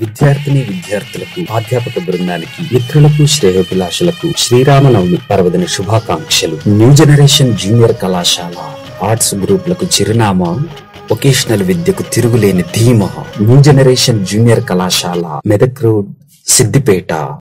విద్యార్థిని విద్యార్థులకు అధ్యాపక బృందానికి మిత్రులకు శ్రేయోభిలాషులకు శ్రీరామనవమి పర్వదిన శుభాకాంక్షలు. న్యూ జనరేషన్ జూనియర్ కళాశాల ఆర్ట్స్ గ్రూపులకు చిరునామా వొకేషనల్ విద్యకు తిరుగులేని ధీమ. న్యూ జనరేషన్ జూనియర్ కళాశాల మెదక్ రోడ్ సిద్దిపేట